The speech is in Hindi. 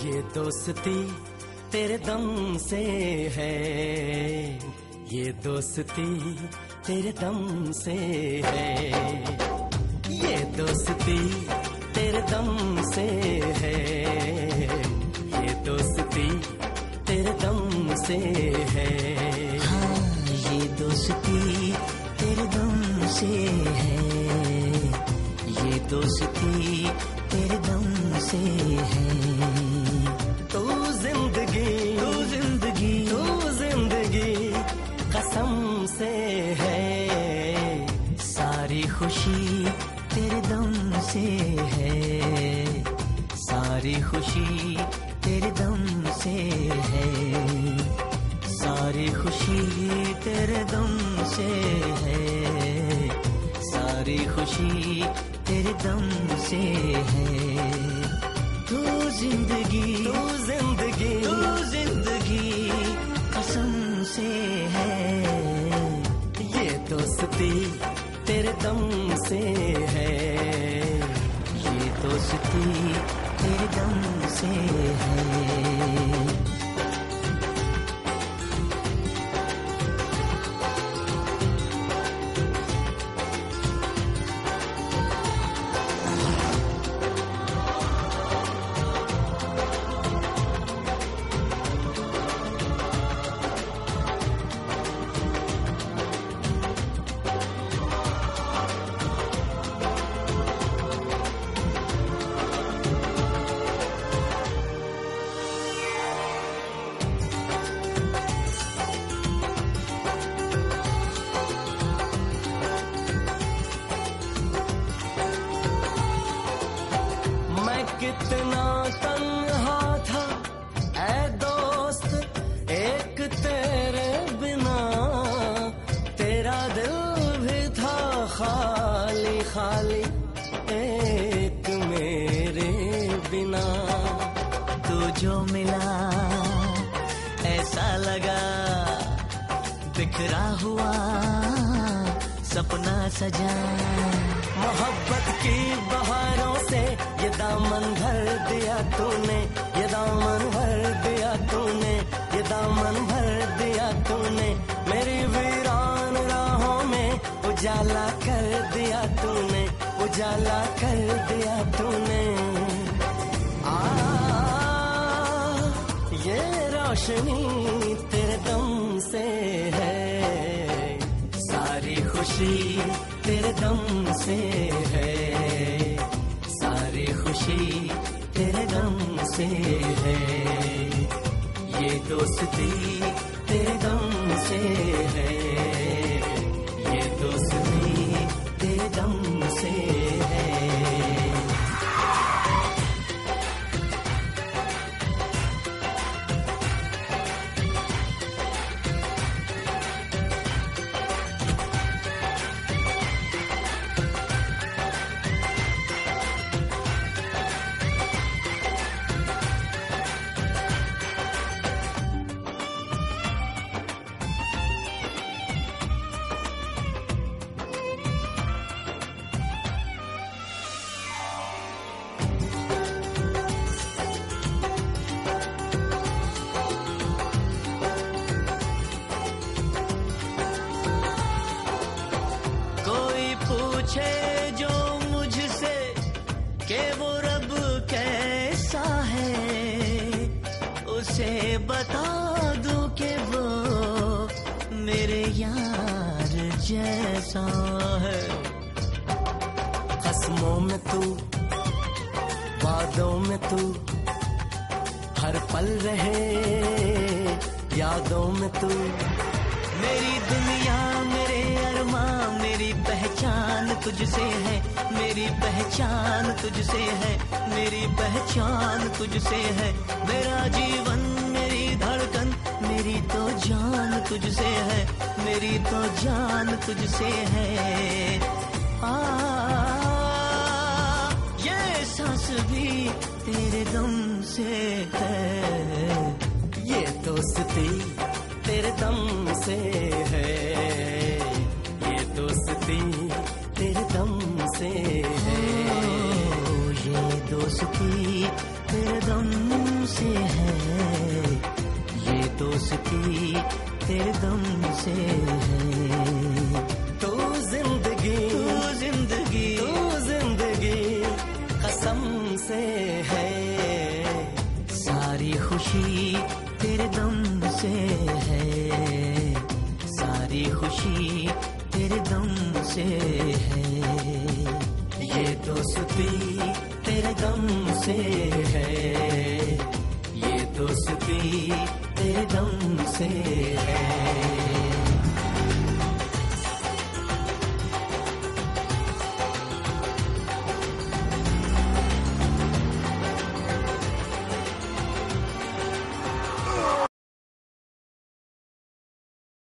ये दोस्ती तेरे दम से है। ये दोस्ती तेरे दम से है। ये दोस्ती तेरे दम से है। ये दोस्ती तेरे दम से है। हाँ ये दोस्ती तेरे दम से है। ये दोस्ती तेरे दम से है। है सारी खुशी तेरे दम से है। सारी खुशी तेरे दम से है। सारी खुशी तेरे दम से है। तू ज़िंदगी तू ज़िंदगी तू ज़िंदगी कसम से है। ये दोस्ती तेरे दम से है। दोस्ती तेरे दम से है। खाली खाली एक मेरे बिना तू जो मिला, ऐसा लगा, बिखरा हुआ सपना सजा। मोहब्बत की बहारों से ये दामन भर उजाला कर दिया तूने। आ, ये रोशनी तेरे दम से है। सारी खुशी तेरे दम से है। सारी खुशी तेरे दम से है। ये दोस्ती तेरे दम पूछे जो मुझसे कि वो रब कैसा है। उसे बता दूँ कि वो मेरे यार जैसा है। कस्मों में तू, वादों में तू, हर पल रहे, यादों में तू। मेरी दुनिया मेरे अरमा, मेरी पहचान तुझसे है। मेरी पहचान तुझसे है। मेरी पहचान तुझसे है। मेरा जीवन, मेरी धड़कन, मेरी तो जान तुझसे है। मेरी तो जान तुझसे है। दोस्ती तेरे दम से है। तो ज़िंदगी तू ज़िंदगी तू ज़िंदगी कसम से है। सारी खुशी तेरे दम से है। सारी खुशी तेरे दम से है। ये तो दोस्ती तेरे दम से है। दोस्ती तेरे दम से है।